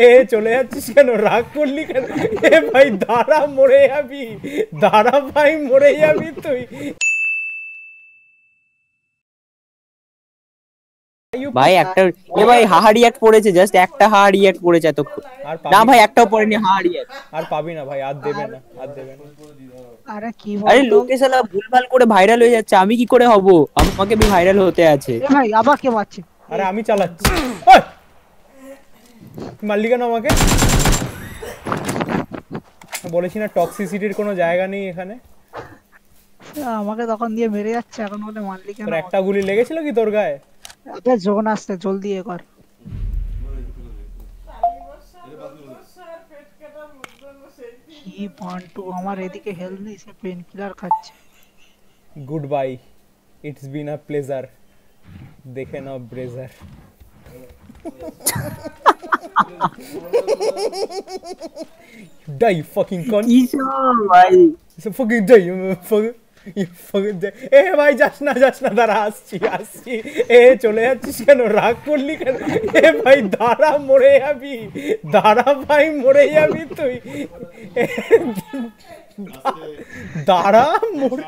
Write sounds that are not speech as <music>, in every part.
এ চলে যাচ্ছিস কেন? রাগ করলি কেন? এ ভাই দাঁড়া মরে যাবি। দাঁড়া ভাই মরে যাবি তুই। ভাই একটা এ ভাই হাহারি এক পড়েছে জাস্ট একটা হাহারি এক পড়েছে এতক্ষণ। না ভাই একটাও পড়েনি হাহারি এক আর পাবি না ভাই আর দেবে না আর দেবে না। আরে কি আরে লোকে সালা ভুলভাল করে ভাইরাল হয়ে যাচ্ছে আমি কি করে হব? আমাকে ভাইরাল হতে আছে। ভাই আবার কে মারছে? আরে আমি চালাচ্ছি। ওই! মারলি কেন আমাকে। বলেছি না টক্সিসিটির কোনো জায়গা নেই এখানে। আমাকে তখন দিয়ে মেরে যাচ্ছে এখন বলে মারলি কেন একটা গুলি লেগেছিল কি তোর গায়ে? আবে জোন আসছে জলদি এ কর। কি বান্টু আমার এদিকে হেলথ নেই সে পেন কিলার খাচ্ছে। Goodbye it's been a pleasure দেখে নাও ব্রেজার ডাই ফাকিং কন কি সব ভাই fucking day you fucking you fucking day এ ভাই যাস না যাস না দাঁড়া আসছি আসছি। এ চলে যাচ্ছিস কেন? রাগ করলি কেন? এ ভাই দাঁড়া মরে যাবি। দাঁড়া ভাই মরে যাবি তুই। দাঁড়া মরে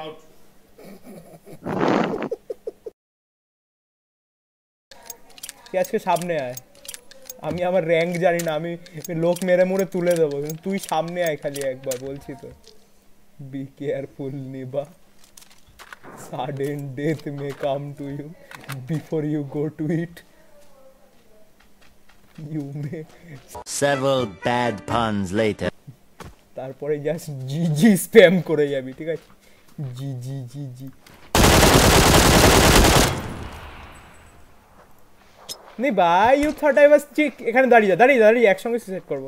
আজকে সামনে আয়। আমি আমার র্যাঙ্ক জানি না আমি লোক মেরে মুড়ে তুলে দেবো। কিন্তু তুই সামনে আয় খালি একবার বলছি তো। বি কেয়ারফুল নিবা। Sudden death may come to you before you go to it. You may Several bad puns later. তারপরে জাস্ট জি জি স্প্যাম করে যাবি ঠিক আছে? জি জি জি জি নে ভাই you thought I was chick এখানে দাঁড়িয়ে যা দাঁড়িয়ে দাঁড়িয়ে একসঙ্গে সেট করব।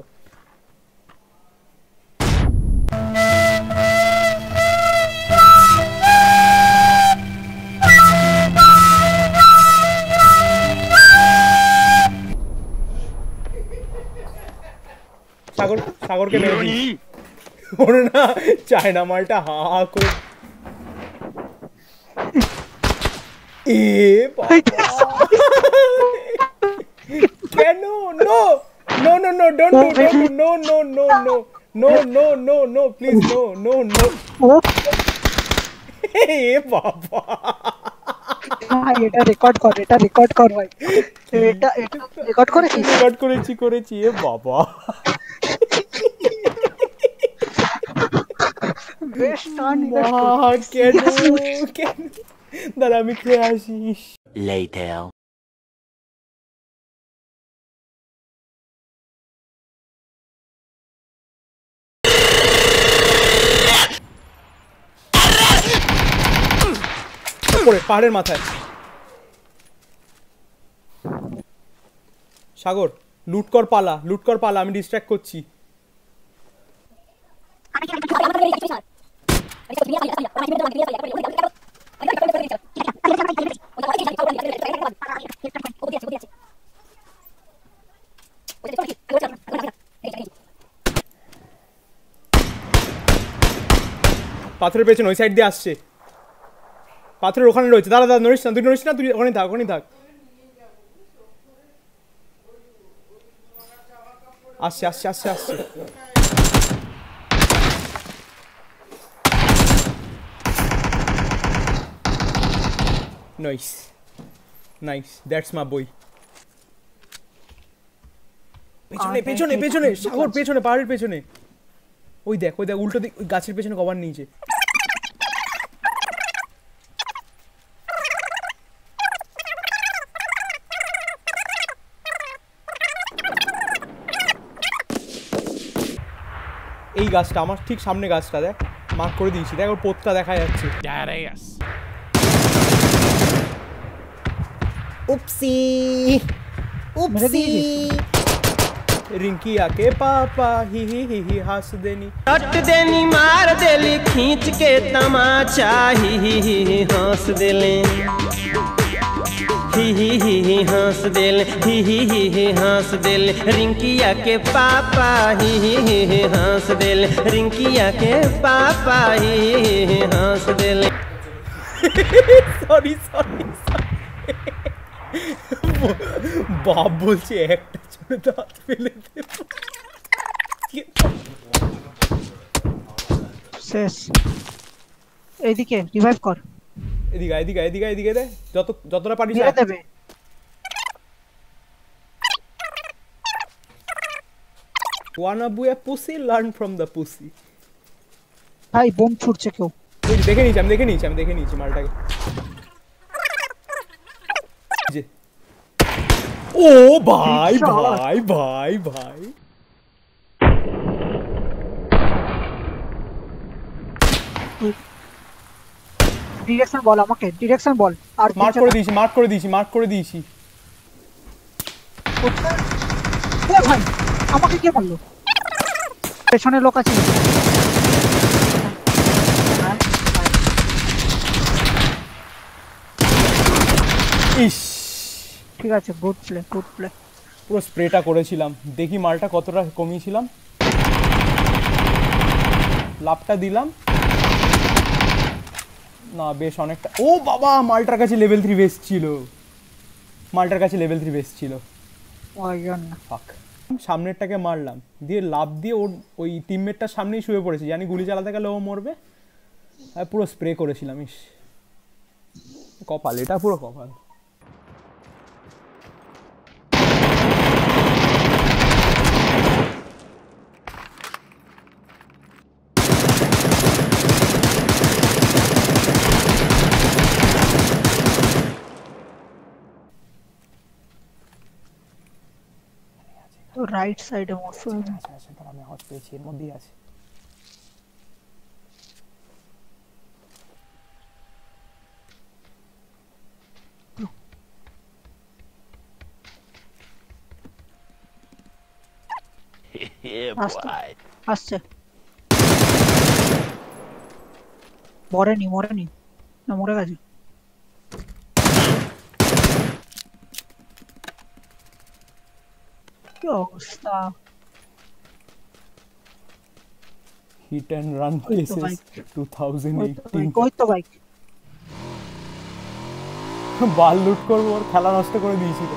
সাগর সাগরকে মেরে দিই ওর না চায়না মালটা হা হা করে। এ বাবা। <laughs> No no don't do don't no no no no no no no no please no no no ও এ বাবা ভাই এটা রেকর্ড কর এটা রেকর্ড কর ভাই এটা এটা রেকর্ড করেছিস রেকর্ড করেছি করেছি এ বাবা বেশ টান বাহ, কেন কেন দাঁড়া আমি খেয়ে আসি Later. পড়ে পাহাড়ের মাথায়। সাগর লুট কর পালা লুট কর পালা আমি ডিস্ট্র্যাক্ট করছি। পাথরের পেছনে ওই সাইড দিয়ে আসছে। পাথরের ওখানে রয়েছে। দাঁড়া দাঁড়া নড়িস না তুই নড়িস না তুই ওখানেই থাক ওখানেই থাক। আসছে আসছে আসছে আসছে। নাইস নাইস দ্যাটস মা বই পেছনে পেছনে পেছনে সাগর পেছনে পাহাড়ের পেছনে। ওই দেখ ওই দেখ উল্টো দিক ওই গাছের পেছনে কভার নিয়েছে। এই গাছটা আমার ঠিক সামনে গাছটা দেখ মার্ক করে দিয়েছি দেখ ওর পোতটা দেখা যাচ্ছে উপসি মেরে উপসি দিয়েছিস? रिंकिया के पापा ही ही ही ही हंस देनी कट देनी मार देली खींच के तमाचा ही ही ही ही हंस देले ही ही ही ही हंस देले ही ही ही ही हंस देले रिंकिया के पापा ही ही ही ही हंस देले रिंकिया के पापा ही ही ही ही हंस देले সরি সরি বাপ বলছে একটা দাঁত ফেলে দেব শেষ এইদিকে রিভাইভ কর এদিকে আয়, এদিকে আয়, এদিকে আয়, এদিকে দে যত যতটা পারিস মেরে আয়। দেবে Wanna be a pussy? Learn from the pussy. ভাই বোম ছুটছে কেউ এই যে দেখে নিয়েছি আমি দেখে নিয়েছি আমি দেখে নিয়েছি মালটাকে যে ও ভাই Headshot. ভাই ভাই ভাই ডিরেকশন বল আমাকে ডিরেকশন বল আর মার্ক করে দিয়েছি মার্ক করে দিয়েছি মার্ক করে দিয়েছি? ভাই আমাকে কে বলল? পেছনে লোক আছে। ইস। ঠিক আছে গুড প্লে গুড প্লে পুরো স্প্রেটা করেছিলাম। দেখি মালটা কতটা কমিয়েছিলাম। লাভটা দিলাম। না বেশ অনেকটা। ও বাবা মালটার কাছে লেভেল থ্রি বেস ছিল। মালটার কাছে লেভেল থ্রি বেস ছিল। ফাক সামনেরটাকে মারলাম। দিয়ে লাভ দিয়ে ওর ওই টিমমেটটার সামনেই শুয়ে পড়েছে। জানি গুলি চালাতে গেলে ও মরবে। আর পুরো স্প্রে করেছিলাম ইস। কপাল এটা পুরো কপাল। রাইট সাইডে মরছো আচ্ছা আমি আওয়াজ পেয়েছি এর মধ্যেই আছে. আসছে মরেনি মরেনি না, মরে গেছে। কি অবস্থা? হিট অ্যান্ড রান তো কেসেস বাইক। টু তো তো বাইক বাল লুট করব ওর খেলা নষ্ট করে দিয়েছি দিয়েছিল